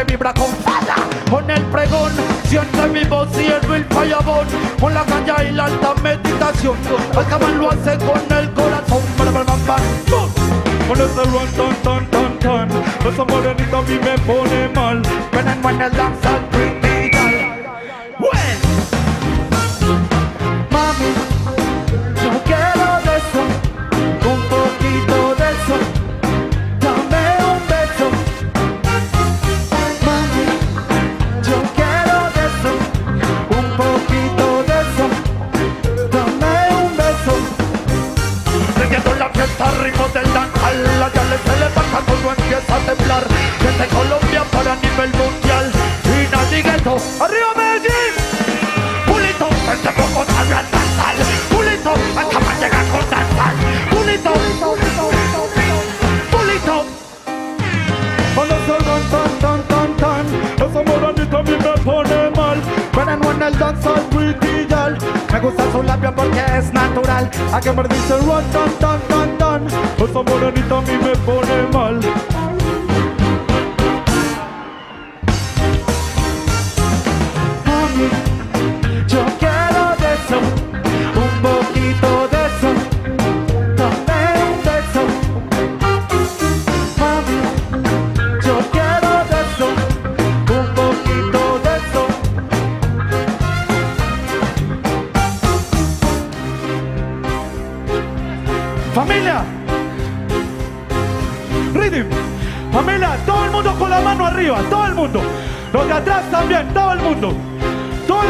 Gente vibra con fala Con el pregón Siente mi voz y el Will Fallabón Con la caña y la alta meditación. Acaban lo hace con el corazón. Con ese run tan tan tan tan Esa morenita a mí me pone mal. Ven el danza temblar. Desde Colombia para nivel mundial, y nadie gueto, arriba Medellín. Pulito, este poco sabe al danzar Pulito, acaba de llegar con danzar Pulito, Pulito. Cuando salgan tan, tan, tan, tan Esa moranita a mí me pone mal. Pero en el danzar brillar Me gusta su labio porque es natural. A que me dice run, tan, tan, tan, tan Esa moranita a mí me pone mal yo quiero de eso, un poquito de eso, dame un beso. Mami, yo quiero de eso, un poquito de eso. Familia, Rhythm, familia, todo el mundo con la mano arriba, todo el mundo. Los de atrás también, todo el mundo.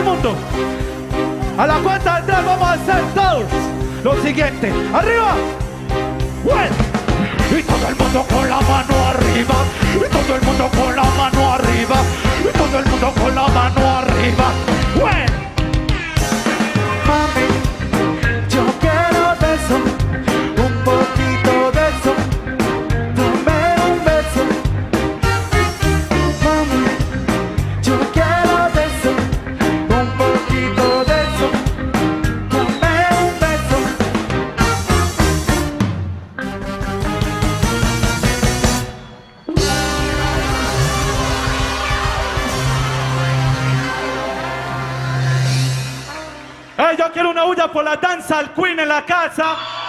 El mundo. A la cuenta de tres vamos a hacer todos lo siguiente. ¡Arriba! Yo quiero una huya por la danza al Queen en la casa.